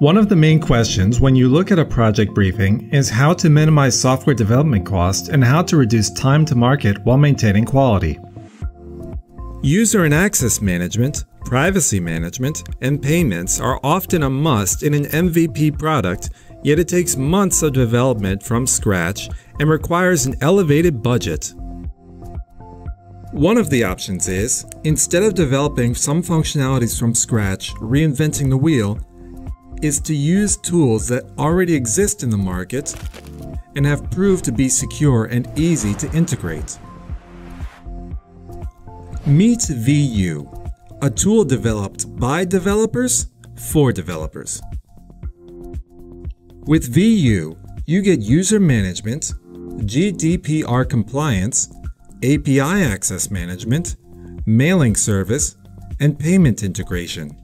One of the main questions when you look at a project briefing is how to minimize software development costs and how to reduce time to market while maintaining quality. User and access management, privacy management, and payments are often a must in an MVP product, yet it takes months of development from scratch and requires an elevated budget. One of the options is, instead of developing some functionalities from scratch, reinventing the wheel, is to use tools that already exist in the market and have proved to be secure and easy to integrate. Meet VU, a tool developed by developers for developers. With VU, you get user management, GDPR compliance, API access management, mailing service, and payment integration.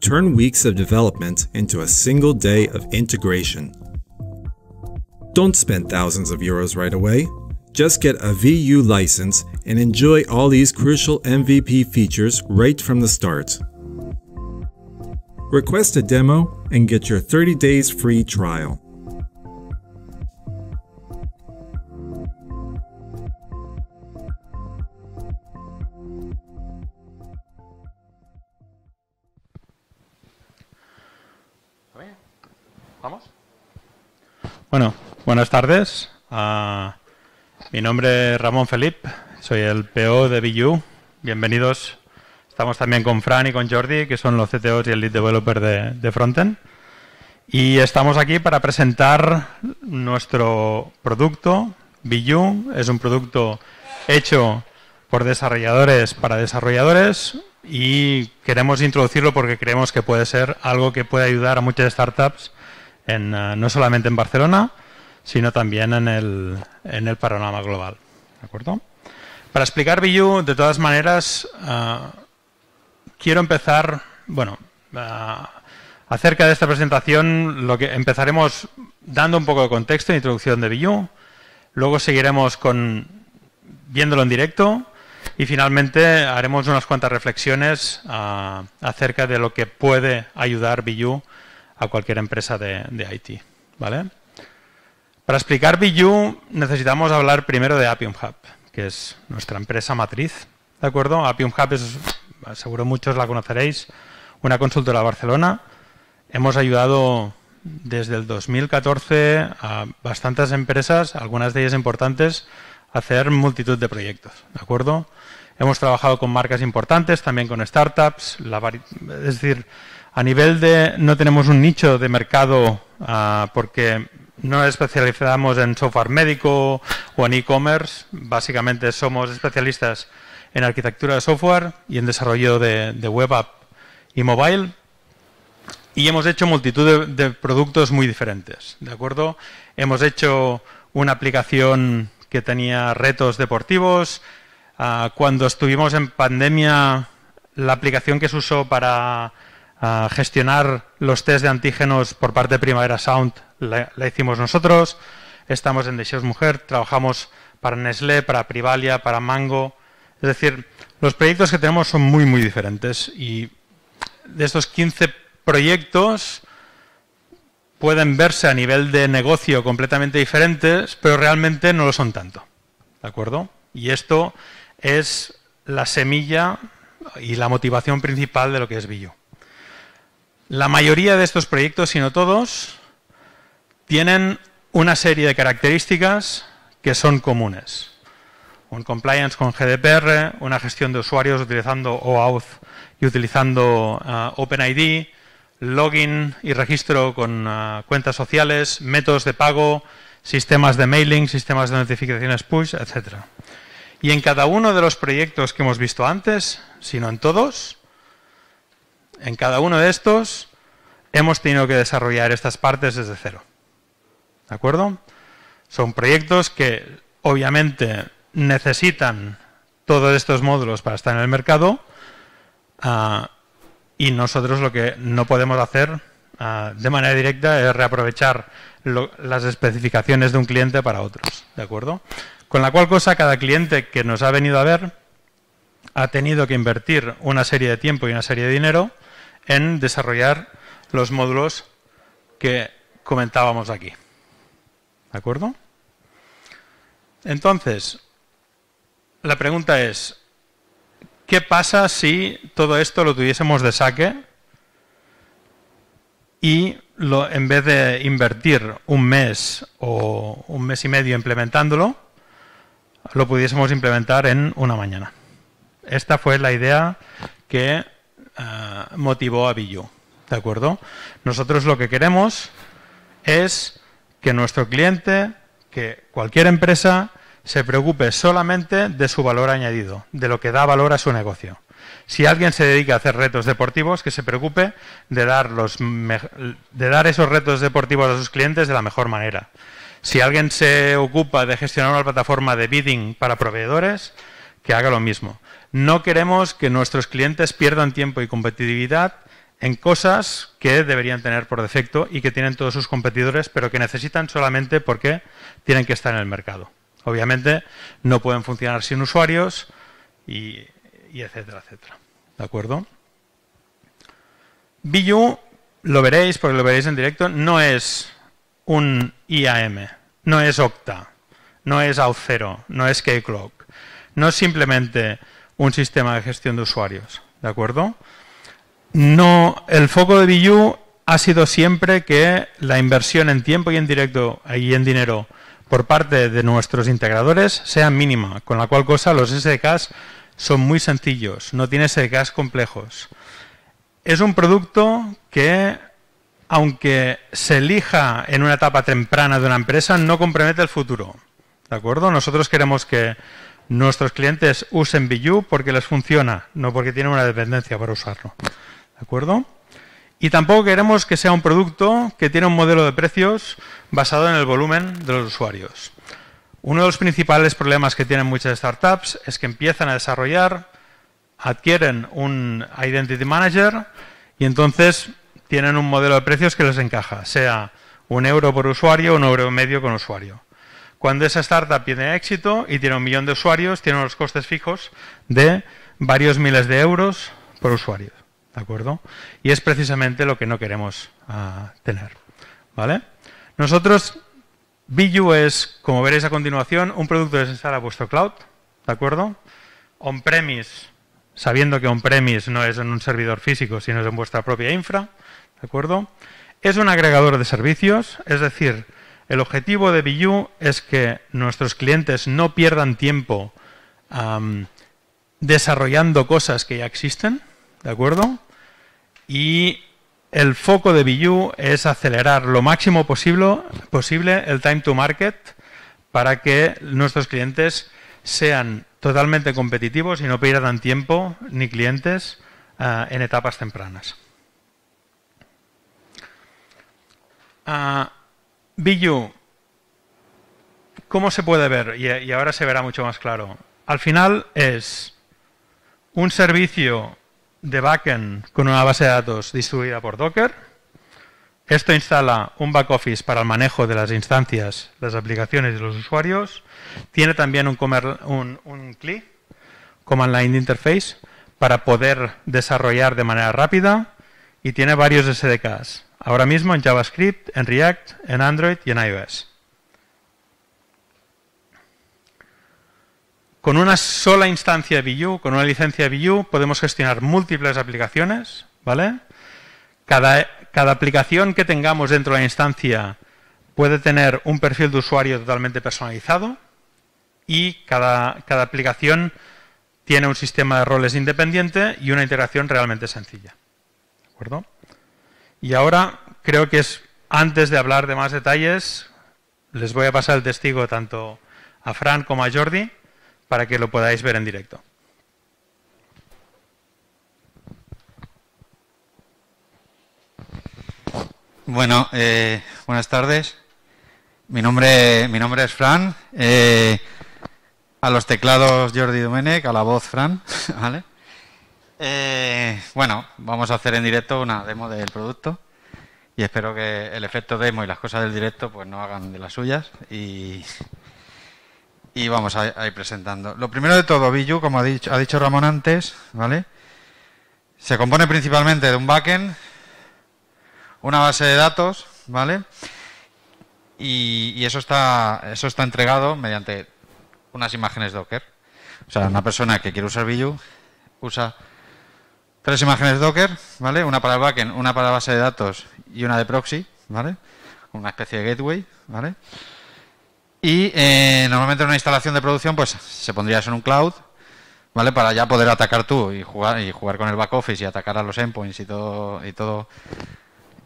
Turn weeks of development into a single day of integration. Don't spend thousands of euros right away. Just get a VU license and enjoy all these crucial MVP features right from the start. Request a demo and get your 30 days free trial. Bueno, buenas tardes. Uh, mi nombre es Ramón Felip, soy el PO de BU. Bienvenidos. Estamos también con Fran y con Jordi, que son los CTOs y el lead developer de, de Frontend. Y estamos aquí para presentar nuestro producto, BU. Es un producto hecho por desarrolladores para desarrolladores y queremos introducirlo porque creemos que puede ser algo que puede ayudar a muchas startups en, uh, no solamente en Barcelona, sino también en el, en el panorama global. ¿De acuerdo? Para explicar Vue, de todas maneras, uh, quiero empezar, bueno, uh, acerca de esta presentación, lo que empezaremos dando un poco de contexto, introducción de Vue, luego seguiremos con viéndolo en directo y finalmente haremos unas cuantas reflexiones uh, acerca de lo que puede ayudar Vue a cualquier empresa de, IT. ¿vale? Para explicar Vue necesitamos hablar primero de Appium Hub, que es nuestra empresa matriz. ¿De acuerdo? Appium Hub es, seguro muchos la conoceréis, una consultora de Barcelona. Hemos ayudado desde el 2014 a bastantes empresas, algunas de ellas importantes, a hacer multitud de proyectos. ¿De acuerdo? Hemos trabajado con marcas importantes, también con startups, es decir, a nivel de, no tenemos un nicho de mercado uh, porque no especializamos en software médico o en e-commerce. Básicamente somos especialistas en arquitectura de software y en desarrollo de, web app y mobile. Y hemos hecho multitud de, productos muy diferentes. ¿De acuerdo? Hemos hecho una aplicación que tenía retos deportivos. Uh, cuando estuvimos en pandemia, la aplicación que se usó para gestionar los test de antígenos por parte de Primavera Sound la, la hicimos nosotros. Estamos en Deseos Mujer, trabajamos para Nestlé, para Privalia, para Mango. Es decir, los proyectos que tenemos son muy, muy diferentes. Y de estos 15 proyectos pueden verse a nivel de negocio completamente diferentes, pero realmente no lo son tanto. ¿De acuerdo? Y esto es la semilla y la motivación principal de lo que es Billo. La mayoría de estos proyectos, si no todos, tienen una serie de características que son comunes. Un compliance con GDPR, una gestión de usuarios utilizando OAuth y utilizando uh, OpenID, login y registro con uh, cuentas sociales, métodos de pago, sistemas de mailing, sistemas de notificaciones push, etc. Y en cada uno de los proyectos que hemos visto antes, sino en todos, en cada uno de estos hemos tenido que desarrollar estas partes desde cero. ¿De acuerdo? Son proyectos que obviamente necesitan todos estos módulos para estar en el mercado uh, y nosotros lo que no podemos hacer uh, de manera directa es reaprovechar lo, las especificaciones de un cliente para otros. ¿De acuerdo? Con la cual cosa, cada cliente que nos ha venido a ver ha tenido que invertir una serie de tiempo y una serie de dinero en desarrollar los módulos que comentábamos aquí. ¿De acuerdo? Entonces, la pregunta es, ¿qué pasa si todo esto lo tuviésemos de saque y lo, en vez de invertir un mes o un mes y medio implementándolo, lo pudiésemos implementar en una mañana? Esta fue la idea que eh, motivó a Billu. ¿De acuerdo? Nosotros lo que queremos es que nuestro cliente, que cualquier empresa, se preocupe solamente de su valor añadido, de lo que da valor a su negocio. Si alguien se dedica a hacer retos deportivos, que se preocupe de dar, los de dar esos retos deportivos a sus clientes de la mejor manera. Si alguien se ocupa de gestionar una plataforma de bidding para proveedores, que haga lo mismo. No queremos que nuestros clientes pierdan tiempo y competitividad en cosas que deberían tener por defecto y que tienen todos sus competidores, pero que necesitan solamente porque tienen que estar en el mercado. Obviamente no pueden funcionar sin usuarios y, etcétera, etcétera. ¿De acuerdo? Billu, lo veréis porque lo veréis en directo, no es un IAM, no es Octa, no es Auth0, no es Keycloak, no es simplemente un sistema de gestión de usuarios, ¿de acuerdo? No, el foco de Billu ha sido siempre que la inversión en tiempo y en directo y en dinero por parte de nuestros integradores sea mínima, con la cual cosa los SDKs son muy sencillos, no tiene SDKs complejos. Es un producto que, aunque se elija en una etapa temprana de una empresa, no compromete el futuro. ¿De acuerdo? Nosotros queremos que nuestros clientes usen Billu porque les funciona, no porque tienen una dependencia para usarlo. ¿De acuerdo? Y tampoco queremos que sea un producto que tiene un modelo de precios basado en el volumen de los usuarios. Uno de los principales problemas que tienen muchas startups es que empiezan a desarrollar, adquieren un Identity Manager y entonces tienen un modelo de precios que les encaja, sea un euro por usuario un euro y medio con usuario. Cuando esa startup tiene éxito y tiene un millón de usuarios, tiene unos costes fijos de varios miles de euros por usuario. ¿De acuerdo? Y es precisamente lo que no queremos ah, tener. ¿Vale? Nosotros, Billu es, como veréis a continuación, un producto que se instala a vuestro cloud. ¿De acuerdo? On-premise, sabiendo que on-premise no es en un servidor físico, sino en vuestra propia infra. ¿De acuerdo? Es un agregador de servicios, es decir, el objetivo de Billu es que nuestros clientes no pierdan tiempo desarrollando cosas que ya existen, ¿de acuerdo? Y el foco de Billu es acelerar lo máximo posible, posible el time to market para que nuestros clientes sean totalmente competitivos y no pierdan tiempo ni clientes uh, en etapas tempranas. Uh, ¿cómo se puede ver? Y ahora se verá mucho más claro. Al final es un servicio de backend con una base de datos distribuida por Docker. Esto instala un backoffice para el manejo de las instancias, las aplicaciones y los usuarios. Tiene también un, un, un CLI, Command Line Interface, para poder desarrollar de manera rápida y tiene varios SDKs. Ahora mismo en JavaScript, en React, en Android y en iOS. Con una sola instancia de Billu, con una licencia de Billu, podemos gestionar múltiples aplicaciones, ¿vale? Cada, cada aplicación que tengamos dentro de la instancia puede tener un perfil de usuario totalmente personalizado y cada, cada aplicación tiene un sistema de roles independiente y una integración realmente sencilla. ¿De acuerdo? Y ahora creo que es, antes de hablar de más detalles, les voy a pasar el testigo tanto a Fran como a Jordi para que lo podáis ver en directo. Bueno, eh, buenas tardes. Mi nombre, mi nombre es Fran. Eh, a los teclados Jordi Domenech, a la voz Fran. ¿vale? Eh, bueno, vamos a hacer en directo una demo del producto y espero que el efecto demo y las cosas del directo pues no hagan de las suyas y, y vamos a, ir presentando. Lo primero de todo, Billu, como ha dicho, ha dicho Ramón antes, ¿vale? Se compone principalmente de un backend, una base de datos, ¿vale? Y, eso, está, eso está entregado mediante unas imágenes Docker. O sea, una persona que quiere usar Vue usa tres imágenes Docker, ¿vale? Una para el backend, una para la base de datos y una de proxy, ¿vale? Una especie de gateway, ¿vale? Y eh, normalmente en una instalación de producción, pues se pondría en un cloud, ¿vale? Para ya poder atacar tú y jugar y jugar con el back office y atacar a los endpoints y todo y todo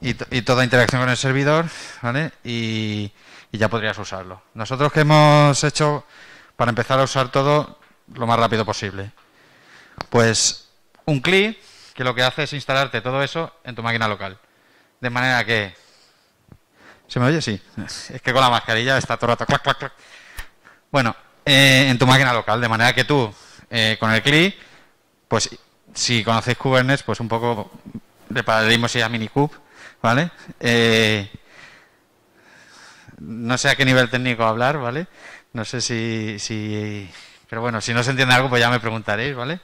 y, toda interacción con el servidor, ¿vale? Y, ya podrías usarlo. Nosotros que hemos hecho para empezar a usar todo lo más rápido posible. Pues un clic que lo que hace es instalarte todo eso en tu máquina local. De manera que... ¿Se me oye? Sí. Es que con la mascarilla está todo rato... Clac, clac, clac. Bueno, eh, en tu máquina local. De manera que tú, eh, con el clic, pues si conocéis Kubernetes, pues un poco de paradigma sería Minikube, ¿vale? Eh, no sé a qué nivel técnico hablar, ¿vale? No sé si, si... Pero bueno, si no se entiende algo, pues ya me preguntaréis, ¿vale?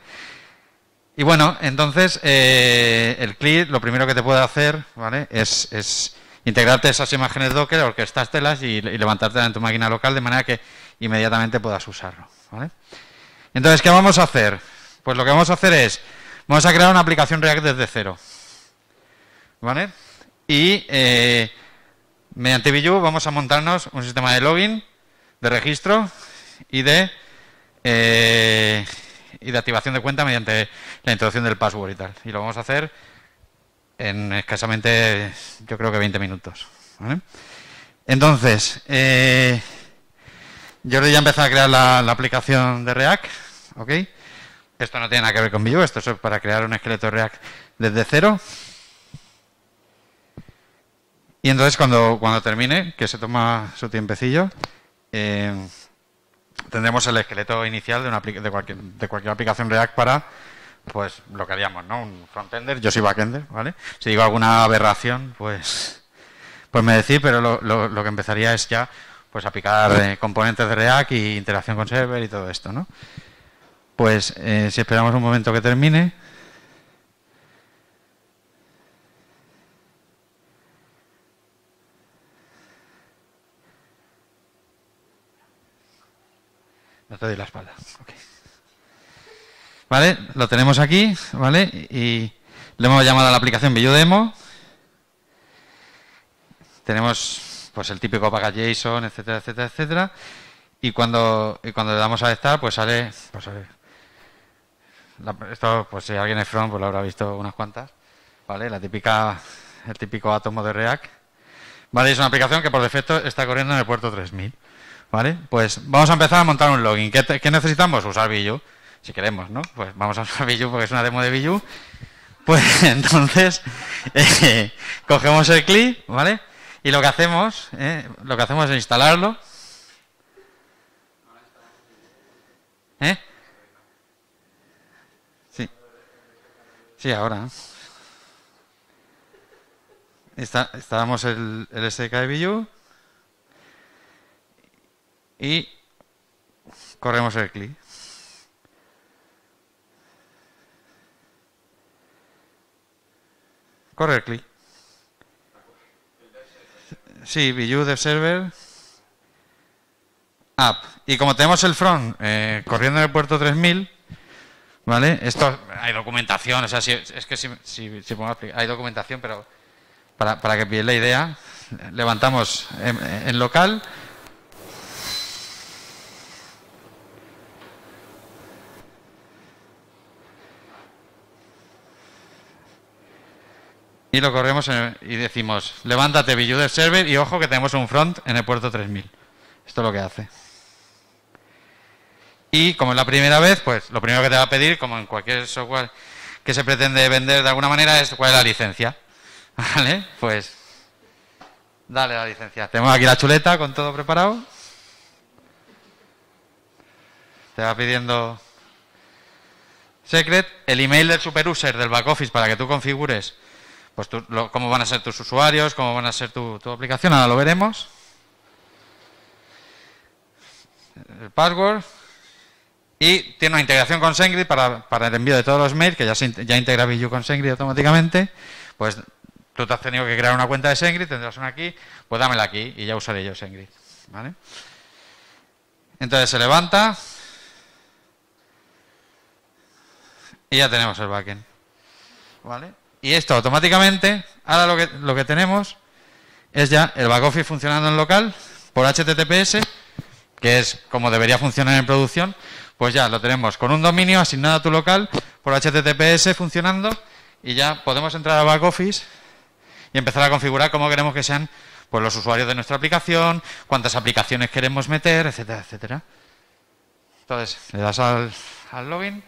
Y bueno, entonces eh, el CLI lo primero que te puede hacer, ¿vale? Es integrarte esas imágenes Docker, orquestártelas y, y levantártelas en tu máquina local de manera que inmediatamente puedas usarlo, ¿vale? Entonces, ¿qué vamos a hacer? Pues lo que vamos a hacer es, vamos a crear una aplicación React desde cero, ¿vale? Y eh, mediante Vue vamos a montarnos un sistema de login, de registro y de, eh, y de activación de cuenta mediante la introducción del password y tal. Y lo vamos a hacer en escasamente, yo creo que 20 minutos. Entonces, eh, yo ya empezado a crear la, aplicación de React. ¿ok? Esto no tiene nada que ver con Vue, esto es para crear un esqueleto React desde cero. Y entonces cuando, cuando termine, que se toma su tiempecillo, eh, tendremos el esqueleto inicial de, una, de, cualquier, de cualquier aplicación React para pues lo que haríamos, ¿no? Un frontender, yo soy backender, ¿vale? Si digo alguna aberración, pues pues me decís, pero lo, lo, que empezaría es ya pues aplicar eh, componentes de React y interacción con server y todo esto, ¿no? Pues eh, si esperamos un momento que termine, No te doy la espalda. ¿Vale? Lo tenemos aquí, ¿vale? Y le hemos llamado a la aplicación Demo. Tenemos pues el típico package JSON, etcétera, etcétera, etcétera. Y cuando, y cuando le damos a estar, pues sale, pues esto, pues si alguien es front, pues lo habrá visto unas cuantas, ¿vale? La típica, el típico átomo de React. Vale, es una aplicación que por defecto está corriendo en el puerto 3000. ¿Vale? Pues vamos a empezar a montar un login. ¿Qué, necesitamos? Usar Vue, si queremos, ¿no? Pues vamos a usar Vue porque es una demo de Vue. Pues entonces eh, cogemos el clip, ¿vale? Y lo que hacemos, eh, lo que hacemos es instalarlo. ¿Eh? Sí. Sí, ahora. instalamos el, el SDK de Vue y corremos el clic. Corre el clic. Sí, Vue de server app. Y como tenemos el front eh, corriendo en el puerto 3000, ¿vale? Esto hay documentación, o sea, si, es que si, si, si hay documentación, pero para, para que pilléis la idea, levantamos en local y lo corremos y decimos, levántate del server y ojo que tenemos un front en el puerto 3000. Esto es lo que hace. Y como es la primera vez, pues lo primero que te va a pedir, como en cualquier software que se pretende vender de alguna manera, es cuál es la licencia. ¿Vale? Pues dale la licencia. Tenemos aquí la chuleta con todo preparado. Te va pidiendo secret, el email del superuser del back office para que tú configures pues cómo van a ser tus usuarios, cómo van a ser tu, aplicación, ahora lo veremos. El password Y tiene una integración con SendGrid para, el envío de todos los mails, que ya, ya integra con SendGrid automáticamente. Pues tú te has tenido que crear una cuenta de SendGrid, tendrás una aquí, pues dámela aquí y ya usaré yo SendGrid. ¿vale? Entonces se levanta y ya tenemos el backend. ¿Vale? Y esto automáticamente, ahora lo que, lo que tenemos es ya el backoffice funcionando en local por HTTPS, que es como debería funcionar en producción, pues ya lo tenemos con un dominio asignado a tu local por HTTPS funcionando y ya podemos entrar a backoffice y empezar a configurar cómo queremos que sean pues, los usuarios de nuestra aplicación, cuántas aplicaciones queremos meter, etcétera, etcétera. Entonces, le das al, al login.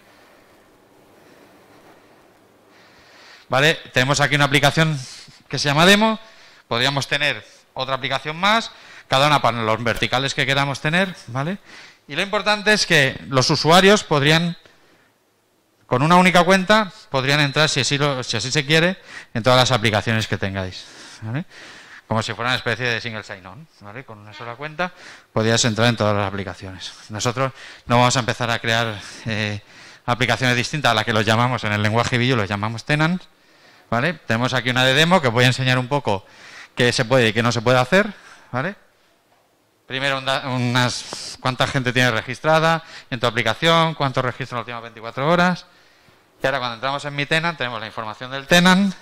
Vale, tenemos aquí una aplicación que se llama demo. Podríamos tener otra aplicación más, cada una para los verticales que queramos tener, ¿vale? Y lo importante es que los usuarios podrían, con una única cuenta, podrían entrar, si así, si así se quiere, en todas las aplicaciones que tengáis. Como si fuera una especie de single sign-on. ¿vale? Con una sola cuenta podrías entrar en todas las aplicaciones. Nosotros no vamos a empezar a crear eh, aplicaciones distintas a las que los llamamos en el lenguaje Vue, los llamamos tenants. Tenemos aquí una de demo que voy a enseñar un poco qué se puede y qué no se puede hacer. ¿vale? Primero, unas cuánta gente tiene registrada en tu aplicación, cuántos registros en las últimas 24 horas. Y ahora cuando entramos en mi tenant tenemos la información del tenant,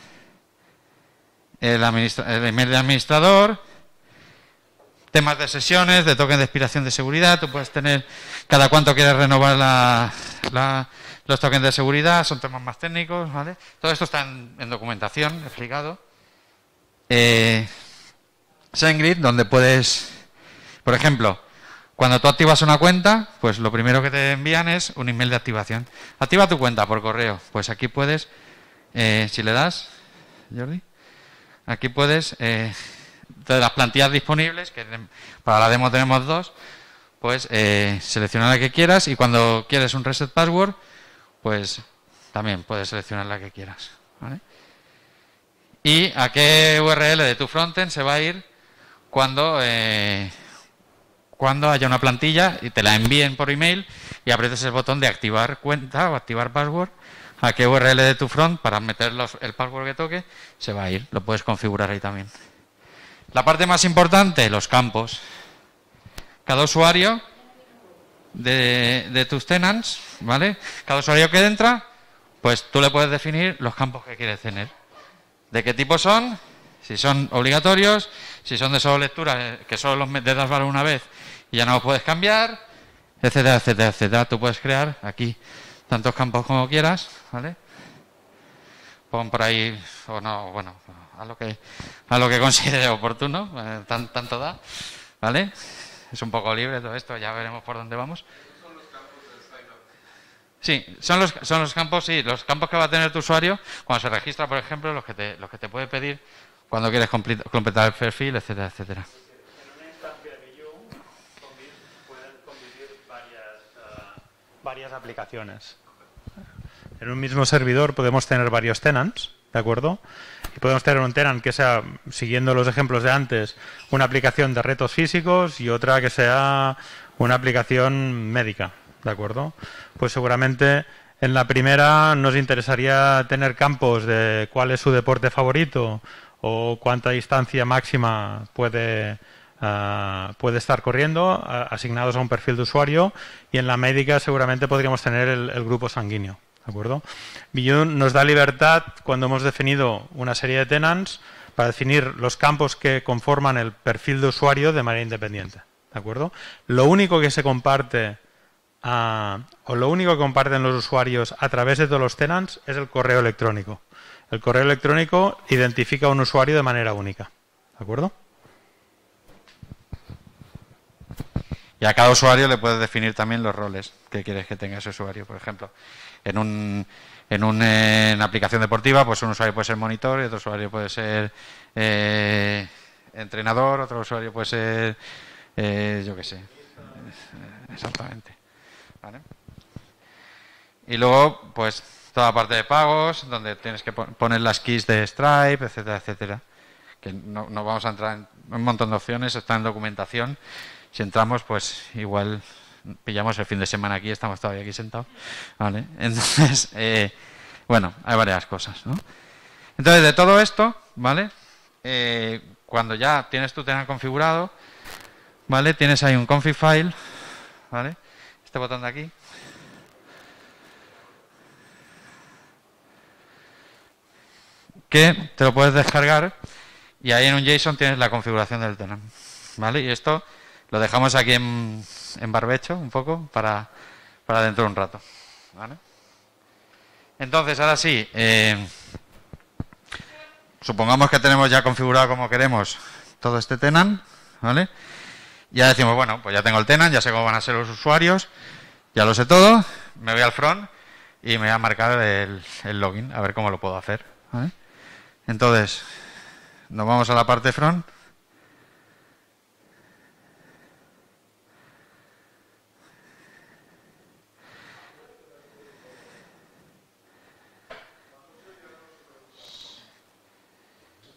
el, email de administrador, temas de sesiones, de token de expiración de seguridad. Tú puedes tener cada cuánto quieres renovar los tokens de seguridad, son temas más técnicos, ¿vale? Todo esto está en, documentación explicado. Eh, SendGrid, donde puedes por ejemplo, cuando tú activas una cuenta, pues lo primero que te envían es un email de activación. Activa tu cuenta por correo. Pues aquí puedes, eh, si le das, Jordi, aquí puedes, eh, de las plantillas disponibles, que para la demo tenemos dos, pues eh, seleccionar la que quieras y cuando quieres un reset password, pues también puedes seleccionar la que quieras. ¿Y a qué URL de tu frontend se va a ir cuando eh, cuando haya una plantilla y te la envíen por email y aprietes el botón de activar cuenta o activar password a qué URL de tu front para meter el password que toque se va a ir. Lo puedes configurar ahí también. La parte más importante, los campos. Cada usuario de, de tus tenants, ¿vale? Cada usuario que entra, pues tú le puedes definir los campos que quieres tener. ¿De qué tipo son? Si son obligatorios, si son de solo lectura, eh, que solo los das valor una vez y ya no los puedes cambiar, etcétera, etcétera, etcétera. Tú puedes crear aquí tantos campos como quieras, ¿vale? Pon por ahí, o no, bueno, a lo que, a lo que considere oportuno, eh, tanto da, ¿vale? Es un poco libre todo esto, ya veremos por dónde vamos. Sí, son los, son los campos, sí, los campos que va a tener tu usuario cuando se registra, por ejemplo, los que te, los que te puede pedir cuando quieres completar el perfil, etcétera, etcétera. varias aplicaciones. En un mismo servidor podemos tener varios tenants, ¿de acuerdo? Y podemos tener un tenant que sea, siguiendo los ejemplos de antes, una aplicación de retos físicos y otra que sea una aplicación médica, ¿de acuerdo? Pues seguramente en la primera nos interesaría tener campos de cuál es su deporte favorito o cuánta distancia máxima puede Ah, puede estar corriendo asignados a un perfil de usuario y en la médica seguramente podríamos tener el, grupo sanguíneo. ¿De acuerdo? nos da libertad cuando hemos definido una serie de tenants para definir los campos que conforman el perfil de usuario de manera independiente. ¿De acuerdo? Lo único que se comparte ah, o lo único que comparten los usuarios a través de todos los tenants es el correo electrónico. El correo electrónico identifica a un usuario de manera única. ¿De acuerdo? Y a cada usuario le puedes definir también los roles que quieres que tenga ese usuario. Por ejemplo, en, un, en, una aplicación deportiva, pues un usuario puede ser monitor y otro usuario puede ser eh, entrenador, otro usuario puede ser, eh, yo qué sé. Exactamente. Y luego, pues toda la parte de pagos, donde tienes que poner las keys de Stripe, etcétera, etcétera. Que no, no vamos a entrar en un montón de opciones, está en documentación si entramos, pues igual pillamos el fin de semana aquí, estamos todavía aquí sentados. ¿vale? Entonces, eh, bueno, hay varias cosas. ¿no? Entonces, de todo esto, ¿vale? Eh, cuando ya tienes tu tenant configurado, ¿vale? Tienes ahí un config file, ¿vale? Este botón de aquí. Que te lo puedes descargar y ahí en un JSON tienes la configuración del tenant, ¿vale? Y esto lo dejamos aquí en, barbecho un poco para, dentro de un rato, ¿vale? Entonces, ahora sí, eh, supongamos que tenemos ya configurado como queremos todo este tenant, ¿vale? Ya decimos, bueno, pues ya tengo el tenant, ya sé cómo van a ser los usuarios, ya lo sé todo, me voy al front y me voy a marcar el, login, a ver cómo lo puedo hacer. Entonces, nos vamos a la parte front.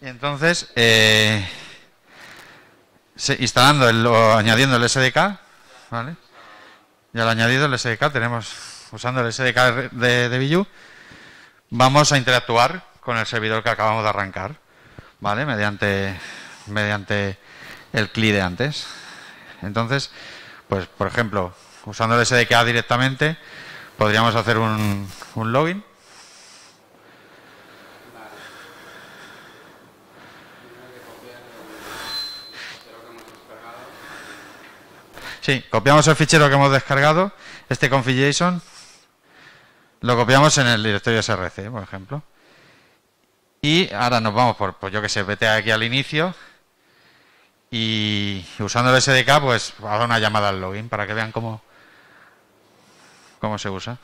Y entonces, eh, instalando, el, o añadiendo el SDK, ¿vale? Ya lo añadido el SDK, tenemos, usando el SDK de, de vamos a interactuar con el servidor que acabamos de arrancar, ¿vale? Mediante, mediante el CLI de antes. Entonces, pues, por ejemplo, usando el SDK directamente, podríamos hacer un, un login Sí, copiamos el fichero que hemos descargado, este config.json, lo copiamos en el directorio src, por ejemplo. Y ahora nos vamos por, pues yo que sé, vete aquí al inicio y usando el SDK, pues hago una llamada al login para que vean cómo, cómo se usa.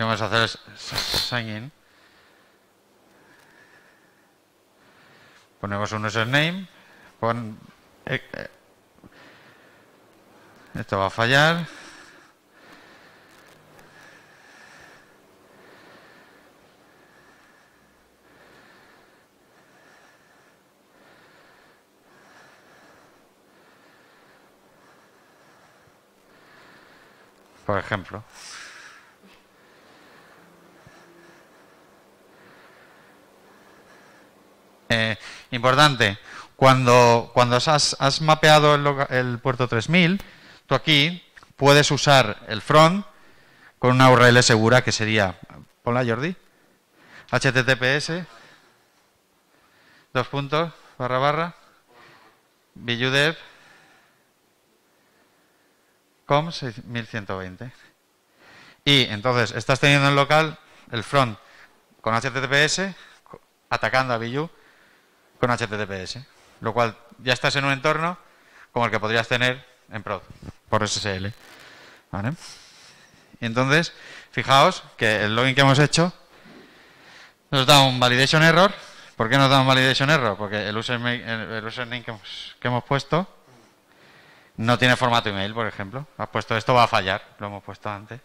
Vamos a hacer sign. Ponemos un username. Pon, eh, eh, esto va a fallar. Por ejemplo. Eh, importante, cuando, has, has mapeado el, puerto 3000, tú aquí puedes usar el front con una URL segura que sería, ponla Jordi, https, dos puntos, barra barra, billudev, com 6120. Y entonces estás teniendo en local el front con HTTPS atacando a Billu con HTTPS, lo cual ya estás en un entorno como el que podrías tener en prod, por SSL. ¿Vale? Y entonces, fijaos que el login que hemos hecho nos da un validation error. ¿Por qué nos da un validation error? Porque el username, el username que, hemos, que hemos puesto no tiene formato email, por ejemplo. Has puesto esto va a fallar, lo hemos puesto antes.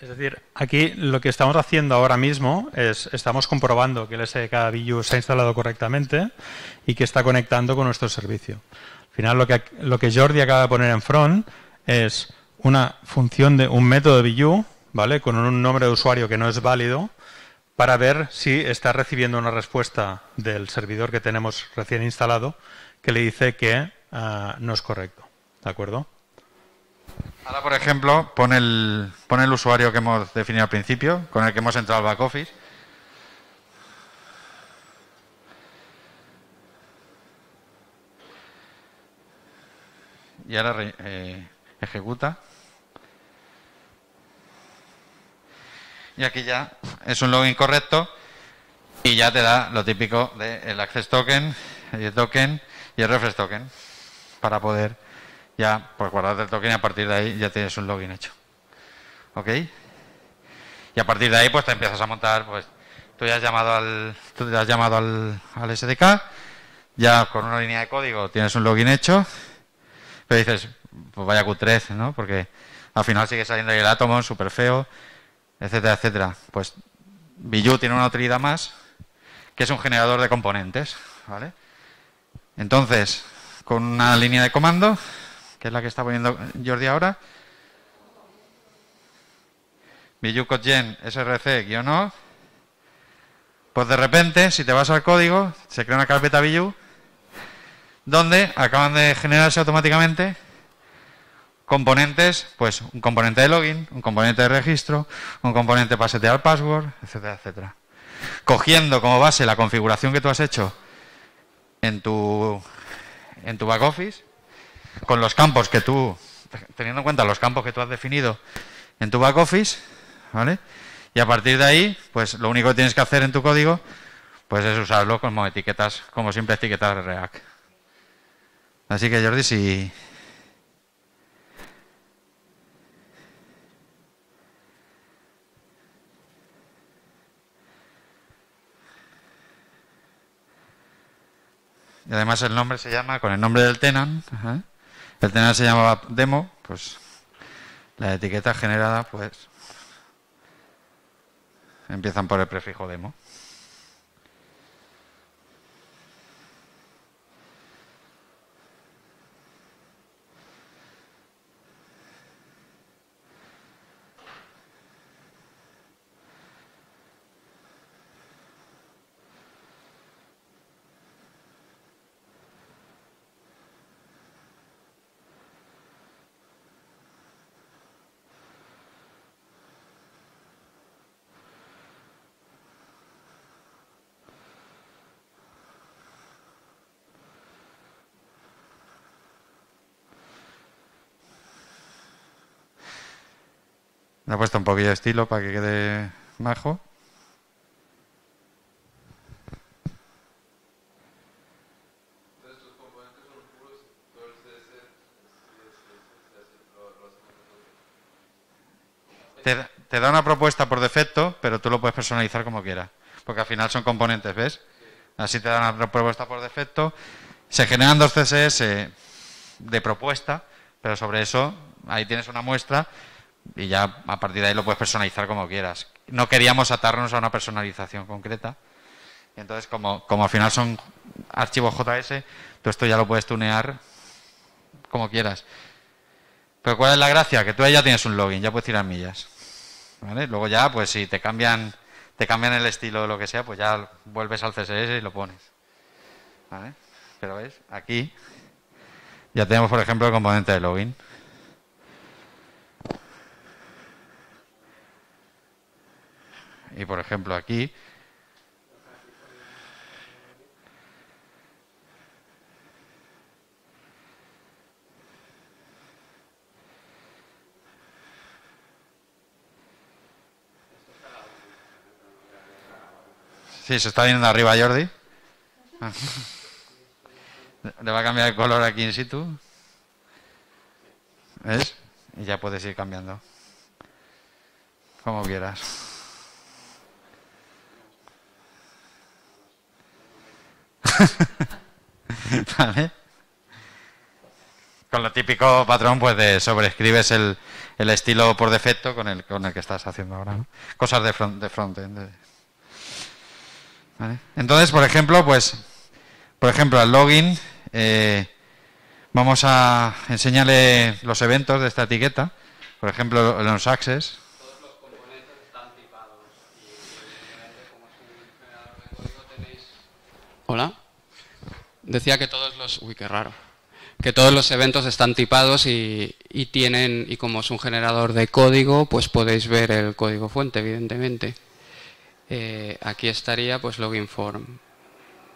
Es decir, aquí lo que estamos haciendo ahora mismo es, estamos comprobando que el SDK BU se ha instalado correctamente y que está conectando con nuestro servicio. Al final lo que, lo que Jordi acaba de poner en front es una función de un método de ¿vale? Con un nombre de usuario que no es válido para ver si está recibiendo una respuesta del servidor que tenemos recién instalado que le dice que ah, no es correcto. ¿De acuerdo? Ahora, por ejemplo, pon el, pon el usuario que hemos definido al principio, con el que hemos entrado al back office. Y ahora eh, ejecuta. Y aquí ya es un login correcto y ya te da lo típico del access token, el token y el refresh token. para poder ya pues guardarte el token y a partir de ahí ya tienes un login hecho. ¿Ok? Y a partir de ahí pues te empiezas a montar, pues tú ya has llamado al, tú ya has llamado al, SDK, ya con una línea de código tienes un login hecho, pero dices, pues vaya Q3, ¿no? Porque al final sigue saliendo ahí el átomo, súper feo, etcétera, etcétera. Pues Vue tiene una utilidad más, que es un generador de componentes, ¿vale? Entonces, con una línea de comando, que es la que está poniendo Jordi ahora, Vue.gen src-o, pues de repente, si te vas al código, se crea una carpeta Vue donde acaban de generarse automáticamente componentes, pues un componente de login, un componente de registro, un componente para setear password, etcétera, etcétera. Cogiendo como base la configuración que tú has hecho en tu, en tu back office, con los campos que tú, teniendo en cuenta los campos que tú has definido en tu back office, ¿vale? Y a partir de ahí, pues lo único que tienes que hacer en tu código, pues es usarlo como etiquetas, como siempre etiquetas de React. Así que Jordi, si, Y además el nombre se llama, con el nombre del tenant, el tenant se llamaba demo, pues la etiqueta generada, pues empiezan por el prefijo demo. Le he puesto un poquillo de estilo para que quede majo. Te, te, da una propuesta por defecto, pero tú lo puedes personalizar como quieras. Porque al final son componentes, ¿ves? Así te da una propuesta por defecto. Se generan dos CSS de propuesta, pero sobre eso ahí tienes una muestra y ya a partir de ahí lo puedes personalizar como quieras. No queríamos atarnos a una personalización concreta. Y entonces, como, como al final son archivos JS, tú esto ya lo puedes tunear como quieras. Pero ¿cuál es la gracia? Que tú ahí ya tienes un login, ya puedes tirar millas. ¿Vale? Luego ya, pues si te cambian, te cambian el estilo o lo que sea, pues ya vuelves al CSS y lo pones. ¿Vale? Pero ves, aquí ya tenemos, por ejemplo, el componente de login. Y por ejemplo aquí Sí, se está viendo arriba Jordi. Le va a cambiar el color aquí in situ. ¿Ves? Y ya puedes ir cambiando. Como quieras. Con lo típico patrón, pues de sobrescribes el, estilo por defecto con el, con el que estás haciendo ahora. Cosas de, front, de. ¿Vale? Entonces, por ejemplo, pues, por ejemplo, al login, eh, vamos a enseñarle los eventos de esta etiqueta. Por ejemplo, los access. Hola. Decía que todos los... Uy, qué raro. Que todos los eventos están tipados y, y, tienen, y como es un generador de código, pues podéis ver el código fuente, evidentemente. Eh, aquí estaría, pues, login form.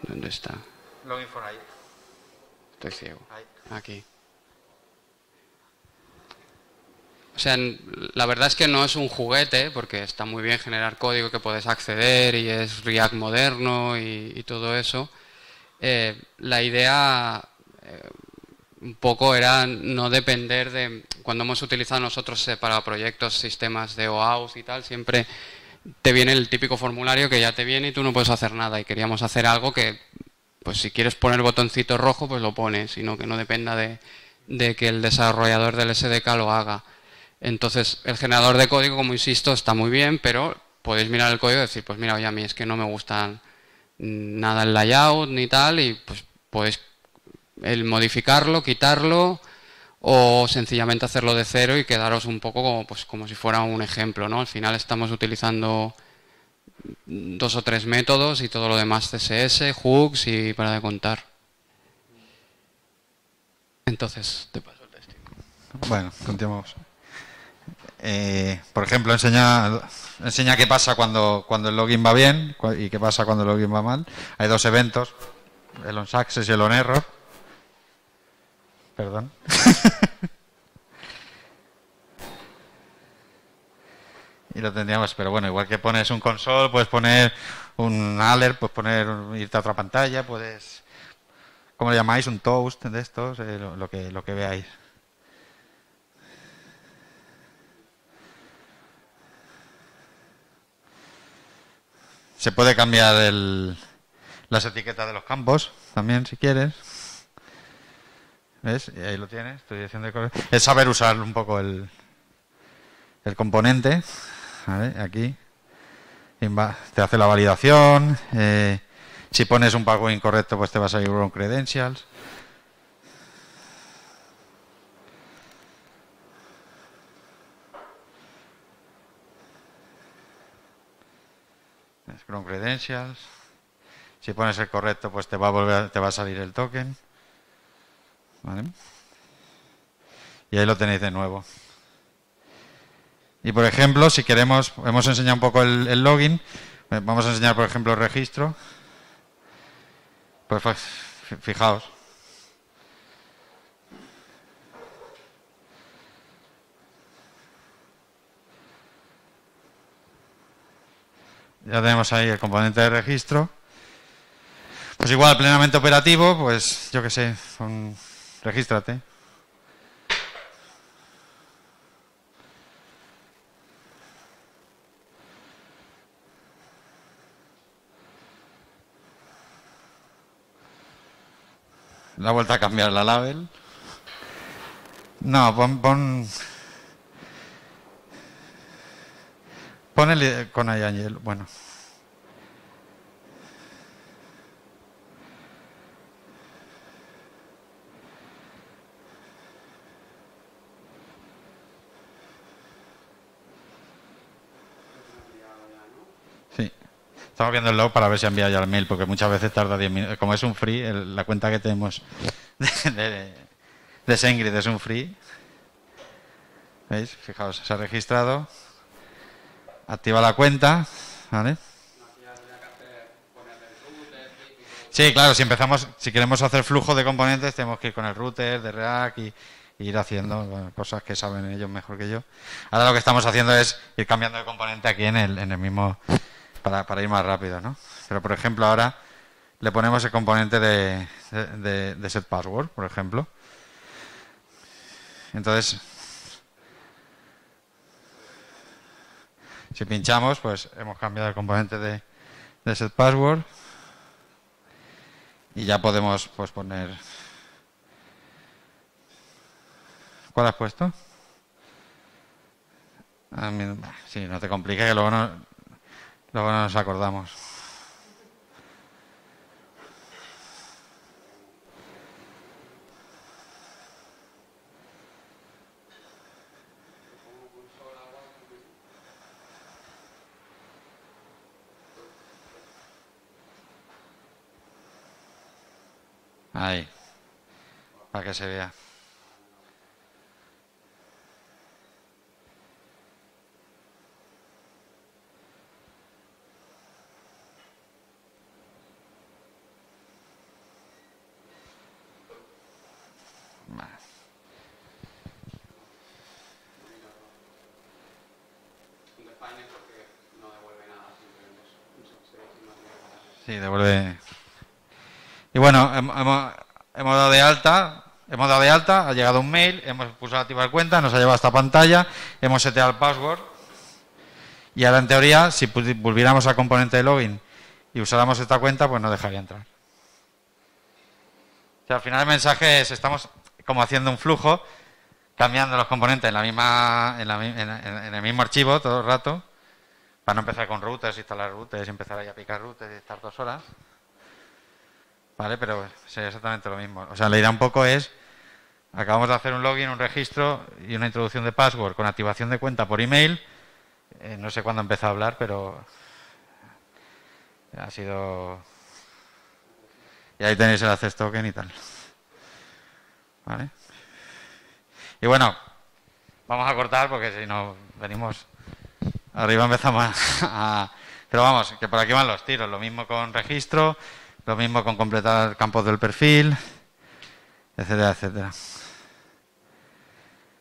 ¿Dónde está? Login form ahí. Estoy ciego. Ahí. Aquí. O sea, la verdad es que no es un juguete, porque está muy bien generar código que puedes acceder y es React moderno y, y todo eso. Eh, la idea, eh, un poco era no depender de, cuando hemos utilizado nosotros eh, para proyectos sistemas de OAuth y tal, siempre te viene el típico formulario que ya te viene y tú no puedes hacer nada y queríamos hacer algo que, pues si quieres poner botoncito rojo, pues lo pones, sino que no dependa de, que el desarrollador del SDK lo haga. Entonces, el generador de código, como insisto, está muy bien, pero podéis mirar el código y decir, pues mira, oye, a mí es que no me gusta nada el layout ni tal, y pues podéis el modificarlo, quitarlo, o sencillamente hacerlo de cero y quedaros un poco como, pues, como si fuera un ejemplo, ¿no? Al final estamos utilizando dos o tres métodos y todo lo demás CSS, hooks y para de contar. Entonces, te paso el testing. Bueno, continuamos. Eh, por ejemplo, enseña, enseña qué pasa cuando, cuando el login va bien y qué pasa cuando el login va mal. Hay dos eventos, el on success y el on error. Perdón. y lo tendríamos, pero bueno, igual que pones un console, puedes poner un alert, puedes poner irte a otra pantalla, puedes, ¿cómo le llamáis? Un toast de estos, eh, lo, que, lo que veáis. Se puede cambiar el, las etiquetas de los campos también, si quieres. ¿Ves? Y ahí lo tienes. Estoy diciendo es saber usar un poco el, el componente. Aquí. Te hace la validación. Eh, si pones un pago incorrecto, pues te vas a ir con credentials. Chrome Credentials. Si pones el correcto, pues te va a volver, te va a salir el token. Y ahí lo tenéis de nuevo. Y por ejemplo, si queremos, hemos enseñado un poco el, login, eh, vamos a enseñar por ejemplo el registro. Pues fijaos. Ya tenemos ahí el componente de registro. Pues igual, plenamente operativo, pues yo qué sé, regístrate. La vuelta a cambiar la label. No, pon, pon Pon el con Ayangel, bueno. Sí. Estamos viendo el log para ver si enviado ya el mail, porque muchas veces tarda 10 minutos. Como es un free, la cuenta que tenemos de, de Sengrid es un free. ¿Veis? Fijaos, se ha registrado activa la cuenta, ¿vale? Sí, claro, si empezamos, si queremos hacer flujo de componentes, tenemos que ir con el router de React y, ir haciendo cosas que saben ellos mejor que yo. Ahora lo que estamos haciendo es ir cambiando de componente aquí en el, en el mismo, para, ir más rápido, ¿no? Pero, por ejemplo, ahora le ponemos el componente de, de, de set password, por ejemplo. Entonces, Si pinchamos, pues hemos cambiado el componente de, de set password y ya podemos pues poner ¿Cuál has puesto? Ah, sí, no te compliques que luego no, luego no nos acordamos. Ahí. Para que se vea. Sí, devuelve y bueno, hemos, dado de alta hemos dado de alta, ha llegado un mail, hemos pulsado activar cuenta, nos ha llevado esta pantalla, hemos seteado el password y ahora en teoría, si volviéramos al componente de login y usáramos esta cuenta, pues no dejaría entrar. Al final el mensaje es, estamos como haciendo un flujo, cambiando los componentes en, la misma, en, el mismo archivo todo el rato, para no empezar con routers, instalar routers, empezar ahí a picar routers y estar dos horas. ¿Vale? Pero sería exactamente lo mismo. O sea, la idea un poco es, acabamos de hacer un login, un registro y una introducción de password con activación de cuenta por email. Eh, no sé cuándo empezó a hablar, pero ha sido... Y ahí tenéis el access token y tal. ¿Vale? Y bueno, vamos a cortar porque si no venimos arriba empezamos a... Pero vamos, que por aquí van los tiros. Lo mismo con registro, lo mismo con completar campos del perfil, etcétera, etcétera.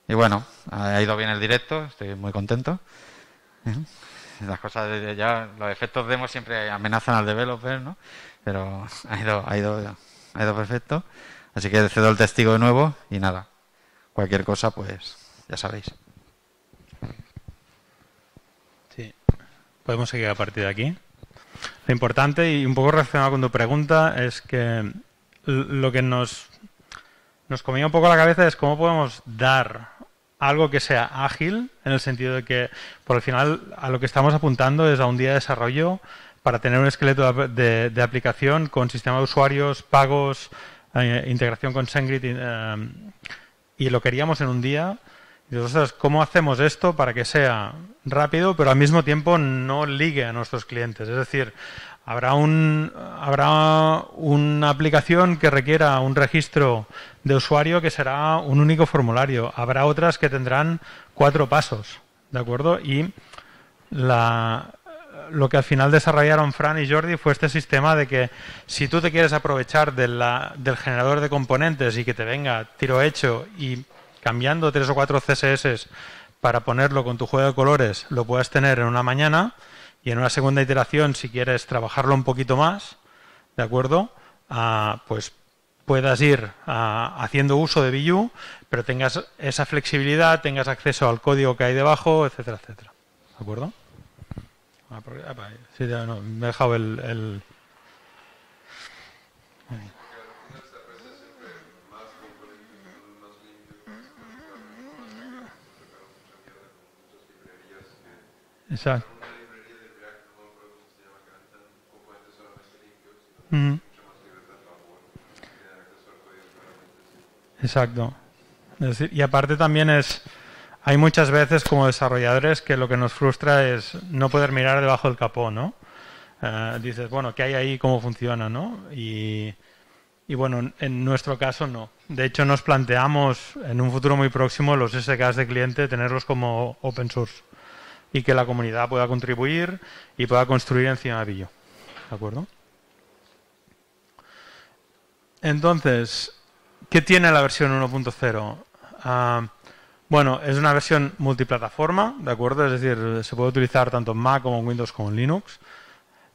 Y bueno, ha ido bien el directo, estoy muy contento. Las cosas ya, los efectos demo siempre amenazan al developer, ¿no? Pero ha ido, ha ido, ha ido perfecto. Así que cedo el testigo de nuevo y nada. Cualquier cosa, pues ya sabéis. Sí. Podemos seguir a partir de aquí. Lo importante y un poco relacionado con tu pregunta es que lo que nos, nos comía un poco la cabeza es cómo podemos dar algo que sea ágil, en el sentido de que por el final a lo que estamos apuntando es a un día de desarrollo para tener un esqueleto de, aplicación con sistema de usuarios, pagos, eh, integración con SendGrid eh, y lo queríamos en un día entonces, ¿cómo hacemos esto para que sea rápido, pero al mismo tiempo no ligue a nuestros clientes? Es decir, habrá, un, habrá una aplicación que requiera un registro de usuario que será un único formulario. Habrá otras que tendrán cuatro pasos, ¿de acuerdo? Y lo que al final desarrollaron Fran y Jordi fue este sistema de que si tú te quieres aprovechar del generador de componentes y que te venga tiro hecho y cambiando tres o cuatro CSS para ponerlo con tu juego de colores, lo puedes tener en una mañana y en una segunda iteración, si quieres trabajarlo un poquito más, ¿de acuerdo? Ah, pues puedas ir ah, haciendo uso de Vue, pero tengas esa flexibilidad, tengas acceso al código que hay debajo, etcétera, etcétera. ¿De acuerdo? Ah, sí, no, me he dejado el Exacto. Exacto. y aparte también es, hay muchas veces como desarrolladores que lo que nos frustra es no poder mirar debajo del capó, ¿no? Eh, dices, bueno, ¿qué hay ahí? ¿Cómo funciona? ¿no? Y, y, bueno, en nuestro caso no. De hecho, nos planteamos en un futuro muy próximo los SKs de cliente tenerlos como open source y que la comunidad pueda contribuir y pueda construir encima de ello. ¿De acuerdo? Entonces, ¿qué tiene la versión 1.0? Ah, bueno, es una versión multiplataforma, ¿de acuerdo? Es decir, se puede utilizar tanto en Mac como en Windows como en Linux.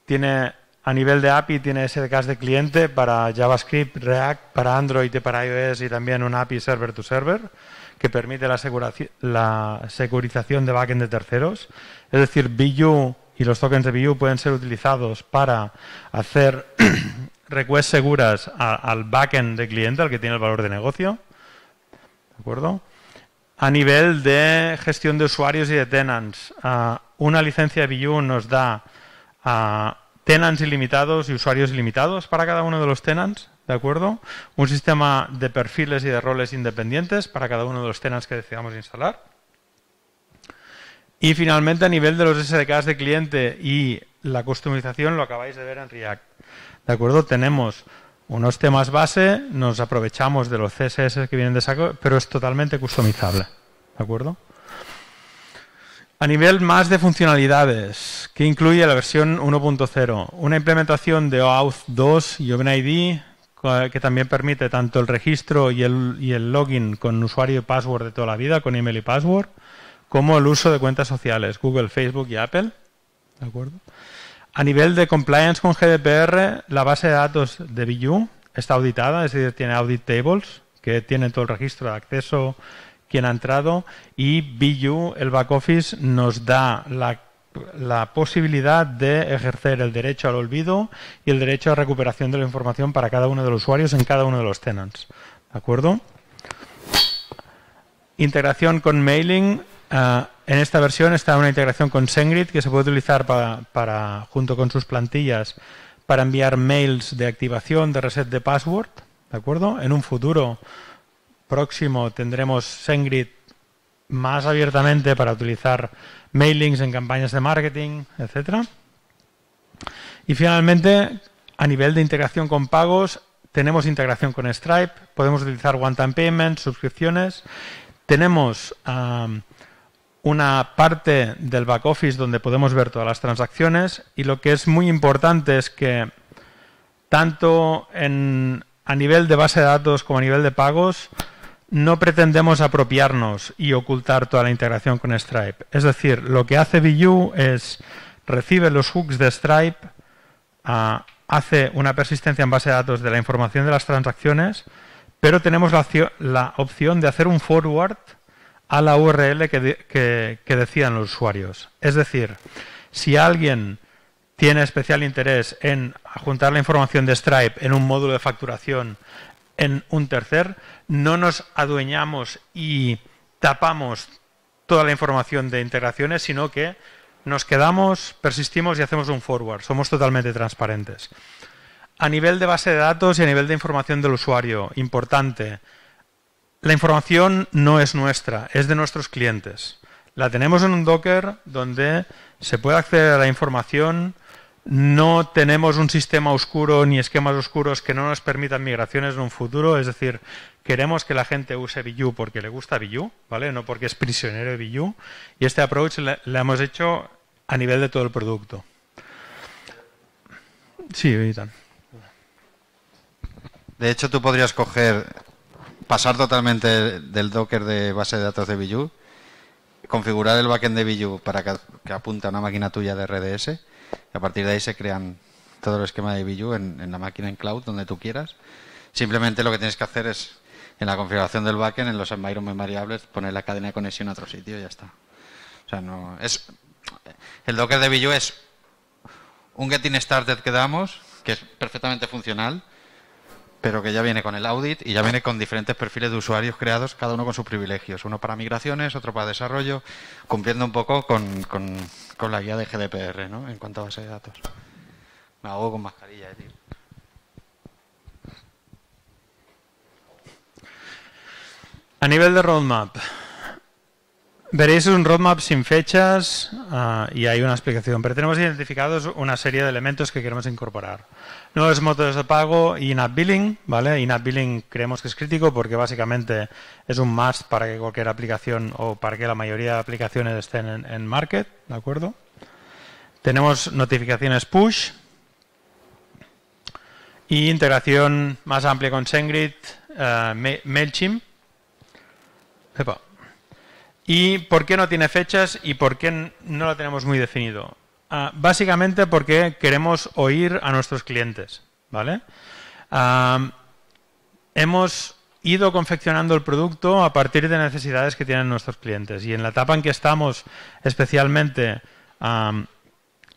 Tiene, a nivel de API, tiene SDKs de cliente para JavaScript, React, para Android y para iOS y también un API server to server que permite la, la securización de backend de terceros. Es decir, BU y los tokens de BU pueden ser utilizados para hacer requests seguras al backend de cliente, al que tiene el valor de negocio. ¿De acuerdo? A nivel de gestión de usuarios y de tenants, una licencia de BU nos da tenants ilimitados y usuarios ilimitados para cada uno de los tenants. ¿De acuerdo? Un sistema de perfiles y de roles independientes para cada uno de los tenants que decidamos instalar. Y finalmente, a nivel de los SDKs de cliente y la customización, lo acabáis de ver en React. ¿De acuerdo? Tenemos unos temas base, nos aprovechamos de los CSS que vienen de saco, pero es totalmente customizable. ¿De acuerdo? A nivel más de funcionalidades, que incluye la versión 1.0, una implementación de OAuth 2 y OpenID que también permite tanto el registro y el, y el login con usuario y password de toda la vida, con email y password, como el uso de cuentas sociales, Google, Facebook y Apple. ¿De acuerdo? A nivel de compliance con GDPR, la base de datos de BU está auditada, es decir, tiene audit tables, que tiene todo el registro de acceso, quién ha entrado, y BU, el back office, nos da la, posibilidad de ejercer el derecho al olvido y el derecho a recuperación de la información para cada uno de los usuarios en cada uno de los tenants. ¿De acuerdo? Integración con mailing. Uh, en esta versión está una integración con SendGrid que se puede utilizar para, junto con sus plantillas para enviar mails de activación, de reset de password. ¿De acuerdo? En un futuro próximo tendremos SendGrid más abiertamente para utilizar mailings en campañas de marketing, etcétera. Y finalmente, a nivel de integración con pagos, tenemos integración con Stripe, podemos utilizar one-time payment, suscripciones. Tenemos una parte del back office donde podemos ver todas las transacciones y lo que es muy importante es que tanto en, a nivel de base de datos como a nivel de pagos no pretendemos apropiarnos y ocultar toda la integración con Stripe. Es decir, lo que hace BU es recibe los hooks de Stripe, uh, hace una persistencia en base de datos de la información de las transacciones, pero tenemos la, opción de hacer un forward a la URL que, de, que, que, decían los usuarios. Es decir, si alguien tiene especial interés en juntar la información de Stripe en un módulo de facturación en un tercer, no nos adueñamos y tapamos toda la información de integraciones, sino que nos quedamos, persistimos y hacemos un forward. Somos totalmente transparentes. A nivel de base de datos y a nivel de información del usuario, importante, la información no es nuestra, es de nuestros clientes. La tenemos en un Docker donde se puede acceder a la información, no tenemos un sistema oscuro ni esquemas oscuros que no nos permitan migraciones en un futuro, es decir, queremos que la gente use Vue porque le gusta Vue, ¿vale? No porque es prisionero de Vue. Y este approach le hemos hecho a nivel de todo el producto. Sí, Ethan. De hecho, tú podrías coger, pasar totalmente del Docker de base de datos de Vue, configurar el backend de Vue para que apunte a una máquina tuya de RDS y a partir de ahí se crean todo el esquema de Vue en, la máquina en cloud donde tú quieras. Simplemente lo que tienes que hacer es en la configuración del backend, en los environment variables, poner la cadena de conexión a otro sitio y ya está. O sea, no es el Docker de Vue es un getting started que damos, que es perfectamente funcional, pero que ya viene con el audit y ya viene con diferentes perfiles de usuarios creados, cada uno con sus privilegios. Uno para migraciones, otro para desarrollo, cumpliendo un poco con, con, con la guía de GDPR, ¿no? En cuanto a base de datos. Me hago con mascarilla, eh, tío. A nivel de roadmap, veréis un roadmap sin fechas uh, y hay una explicación, pero tenemos identificados una serie de elementos que queremos incorporar. Nuevos métodos de pago y in-app billing, ¿vale? In-app billing creemos que es crítico porque básicamente es un must para que cualquier aplicación o para que la mayoría de aplicaciones estén en, market, ¿de acuerdo? Tenemos notificaciones push y integración más amplia con SendGrid, uh, MailChimp. ¿Y por qué no tiene fechas y por qué no lo tenemos muy definido? Uh, básicamente porque queremos oír a nuestros clientes, ¿vale? Uh, hemos ido confeccionando el producto a partir de necesidades que tienen nuestros clientes y en la etapa en que estamos, especialmente um,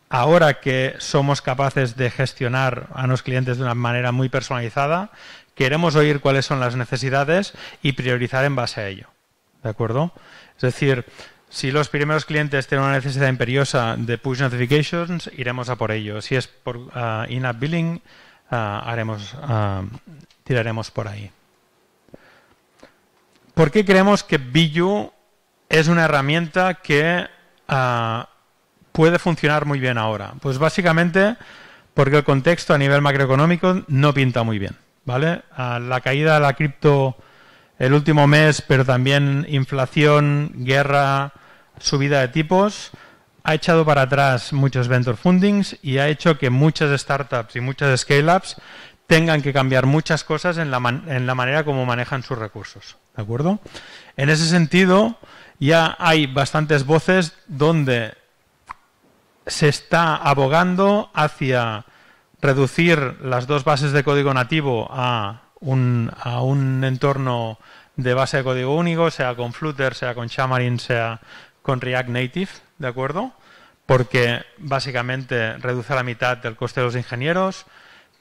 ahora que somos capaces de gestionar a los clientes de una manera muy personalizada, queremos oír cuáles son las necesidades y priorizar en base a ello, ¿de acuerdo? Es decir, si los primeros clientes tienen una necesidad imperiosa de push notifications, iremos a por ello. Si es por uh, in-app billing, uh, haremos, uh, tiraremos por ahí. ¿Por qué creemos que Vue es una herramienta que puede funcionar muy bien ahora? Pues básicamente porque el contexto a nivel macroeconómico no pinta muy bien. ¿vale? la caída de la cripto el último mes, pero también inflación, guerra, subida de tipos, ha echado para atrás muchos venture fundings y ha hecho que muchas startups y muchas scale-ups tengan que cambiar muchas cosas en la, en la manera como manejan sus recursos. ¿De acuerdo? En ese sentido, ya hay bastantes voces donde se está abogando hacia reducir las dos bases de código nativo a un, a un entorno de base de código único, sea con Flutter, sea con Xamarin, sea con React Native, ¿de acuerdo? Porque básicamente reduce a la mitad del coste de los ingenieros.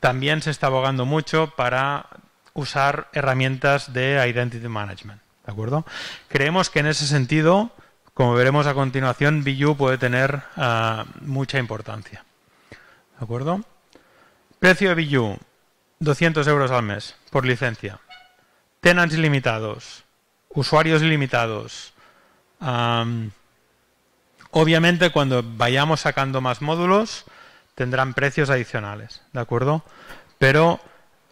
También se está abogando mucho para usar herramientas de Identity Management, ¿de acuerdo? Creemos que en ese sentido, como veremos a continuación, BU puede tener ah, mucha importancia, ¿de acuerdo? Precio de BU, 200 euros al mes por licencia. Tenants ilimitados, usuarios ilimitados. Obviamente, cuando vayamos sacando más módulos, tendrán precios adicionales, ¿de acuerdo? Pero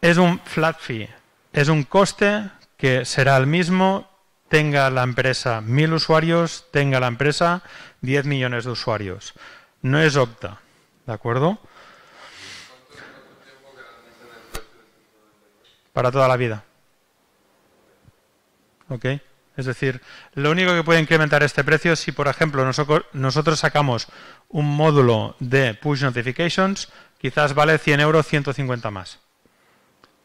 es un flat fee, es un coste que será el mismo tenga la empresa mil usuarios, tenga la empresa 10 millones de usuarios. No es opta, ¿de acuerdo? Para toda la vida. ¿ok? Es decir, lo único que puede incrementar este precio es si, por ejemplo, nosotros sacamos un módulo de push notifications, quizás vale 100 euros, 150 más.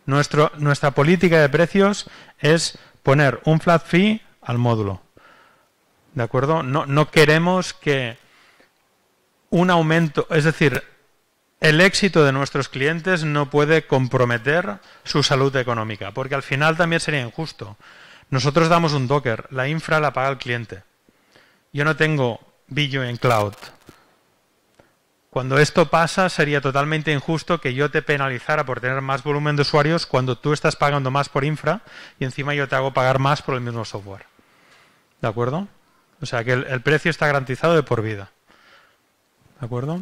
nuestra política de precios es poner un flat fee al módulo. ¿De acuerdo? No, no queremos que un aumento, es decir, el éxito de nuestros clientes no puede comprometer su salud económica, porque al final también sería injusto. Nosotros damos un Docker, la infra la paga el cliente. Yo no tengo billo en cloud. Cuando esto pasa, sería totalmente injusto que yo te penalizara por tener más volumen de usuarios cuando tú estás pagando más por infra y encima yo te hago pagar más por el mismo software. ¿De acuerdo? O sea que el, precio está garantizado de por vida. ¿De acuerdo?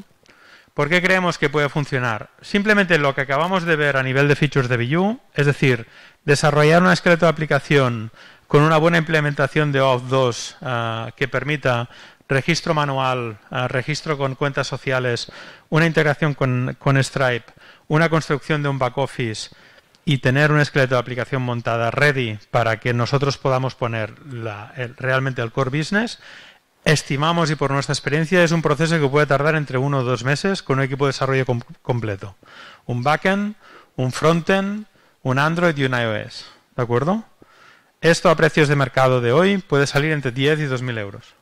¿Por qué creemos que puede funcionar? Simplemente lo que acabamos de ver a nivel de features de Vue, es decir, desarrollar un esqueleto de aplicación con una buena implementación de OAuth 2 ah, que permita registro manual, ah, registro con cuentas sociales, una integración con, Stripe, una construcción de un back office y tener un esqueleto de aplicación montada ready para que nosotros podamos poner realmente el core business, estimamos y por nuestra experiencia es un proceso que puede tardar entre uno o dos meses con un equipo de desarrollo completo. Un backend, un frontend, un Android y un iOS. ¿De acuerdo? Esto a precios de mercado de hoy puede salir entre 10 y 2.000 euros.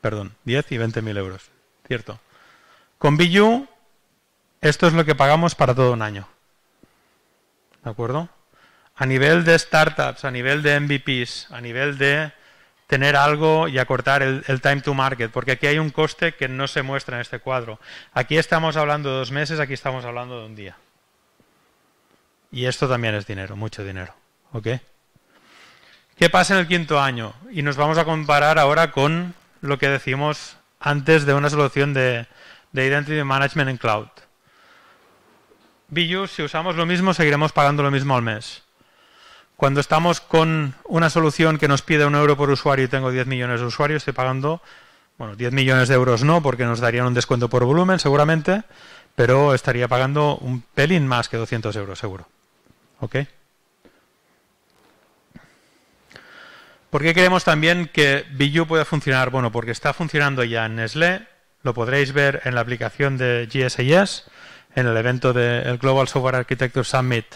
Perdón, 10 y 20.000 euros. Cierto. Con BU, esto es lo que pagamos para todo un año. ¿De acuerdo? A nivel de startups, a nivel de MVPs, a nivel de tener algo y acortar el, time to market, porque aquí hay un coste que no se muestra en este cuadro. Aquí estamos hablando de dos meses, aquí estamos hablando de un día. Y esto también es dinero, mucho dinero. ¿Ok? ¿Qué pasa en el quinto año? Y nos vamos a comparar ahora con lo que decimos antes de una solución de, Identity Management en Cloud. BU, si usamos lo mismo, seguiremos pagando lo mismo al mes. Cuando estamos con una solución que nos pide un euro por usuario y tengo 10 millones de usuarios, estoy pagando, bueno, 10 millones de euros no, porque nos darían un descuento por volumen seguramente, pero estaría pagando un pelín más que 200 euros seguro. ¿Ok? ¿Por qué creemos también que BU puede funcionar? Bueno, porque está funcionando ya en Nestlé, lo podréis ver en la aplicación de GSIS, en el evento del Global Software Architecture Summit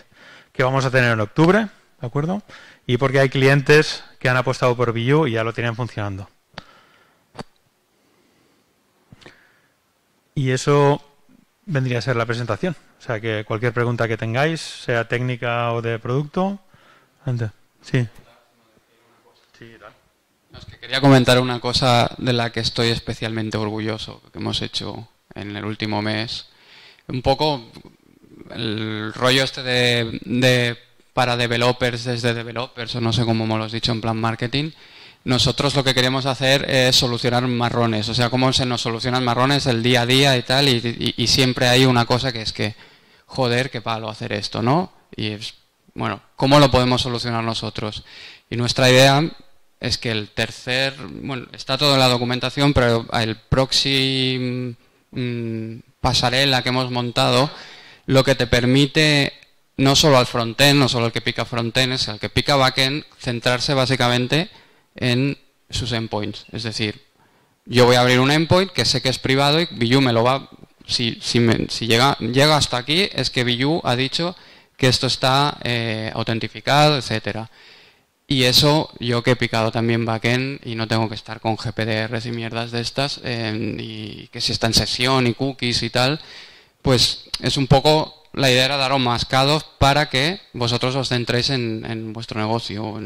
que vamos a tener en octubre, ¿de acuerdo? Y porque hay clientes que han apostado por BU y ya lo tienen funcionando. Y eso vendría a ser la presentación. O sea que cualquier pregunta que tengáis, sea técnica o de producto. Sí. quería comentar una cosa de la que estoy especialmente orgulloso que hemos hecho en el último mes. Un poco el rollo este de, para developers desde developers, o no sé cómo lo has dicho en plan marketing. Nosotros lo que queremos hacer es solucionar marrones, o sea, cómo se nos solucionan marrones el día a día y tal, y siempre hay una cosa que es que joder, qué palo hacer esto, ¿no? Y es, bueno, ¿cómo lo podemos solucionar nosotros? Y nuestra idea es que el tercer, bueno, está todo en la documentación, pero el próximo mm, pasarela que hemos montado, lo que te permite no solo al frontend, no solo el que pica frontend, es el que pica backend, centrarse básicamente en sus endpoints. Es decir, yo voy a abrir un endpoint que sé que es privado y Vue me lo va si, si, llega, llega hasta aquí es que Biyu ha dicho que esto está eh, autentificado, etcétera. Y eso, yo que he picado también backend y no tengo que estar con GPDRs y mierdas de estas, y que si está en sesión y cookies y tal, pues es un poco, la idea era daros mascados para que vosotros os centréis en, vuestro negocio.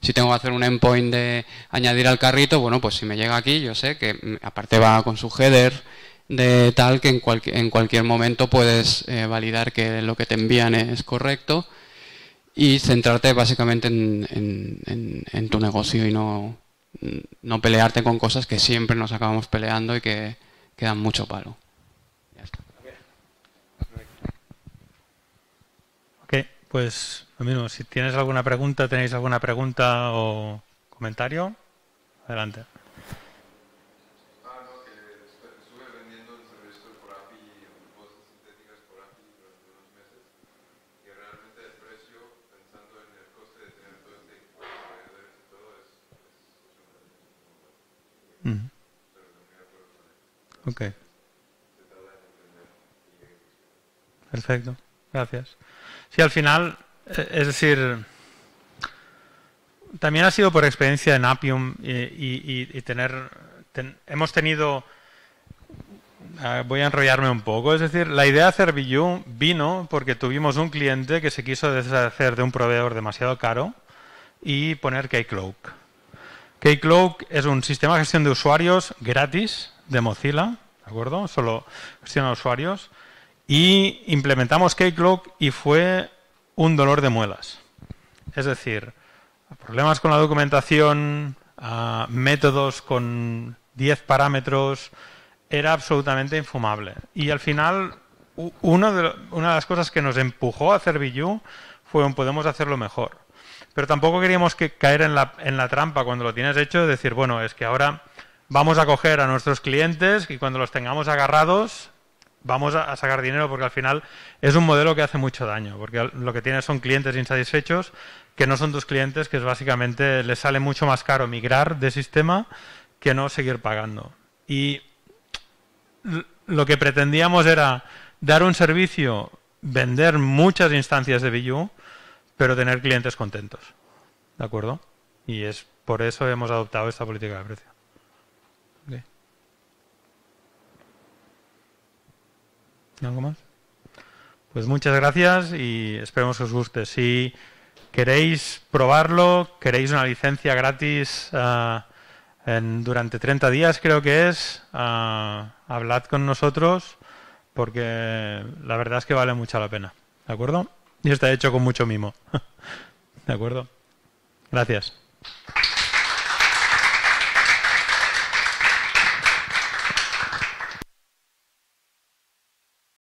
si tengo que hacer un endpoint de añadir al carrito, bueno, pues si me llega aquí, yo sé que mm, aparte va con su header de tal que en, en cualquier momento puedes eh, validar que lo que te envían es correcto y centrarte básicamente en, tu negocio y no, no, pelearte con cosas que siempre nos acabamos peleando y que, dan mucho palo. Ya está. Ok, pues lo mismo, si tienes alguna pregunta, tenéis alguna pregunta o comentario, adelante. Ok. Perfecto, gracias. Sí, al final, eh, es decir, también ha sido por experiencia en Appium y, tener, hemos tenido, voy a enrollarme un poco, es decir, la idea de hacer Vue vino porque tuvimos un cliente que se quiso deshacer de un proveedor demasiado caro y poner Keycloak. Keycloak es un sistema de gestión de usuarios gratis de Mozilla, ¿de acuerdo? Solo gestiona usuarios. Y implementamos Keycloak y fue un dolor de muelas. Es decir, problemas con la documentación, métodos con 10 parámetros, era absolutamente infumable. Y al final, una de, una de las cosas que nos empujó a hacer Vue fue un podemos hacerlo mejor. Pero tampoco queríamos que caer en la, en la trampa cuando lo tienes hecho, decir, bueno, es que ahora vamos a coger a nuestros clientes y cuando los tengamos agarrados vamos a, sacar dinero porque al final es un modelo que hace mucho daño, porque lo que tienes son clientes insatisfechos que no son tus clientes, que es básicamente les sale mucho más caro migrar de sistema que no seguir pagando. Y lo que pretendíamos era dar un servicio, vender muchas instancias de Vue, pero tener clientes contentos. ¿De acuerdo? Y es por eso hemos adoptado esta política de precio. ¿Algo más? Pues muchas gracias y esperemos que os guste. Si queréis probarlo, queréis una licencia gratis ah, durante 30 días, creo que es, ah, hablad con nosotros porque la verdad es que vale mucho la pena. ¿De acuerdo? Y está hecho con mucho mimo. ¿De acuerdo? Gracias.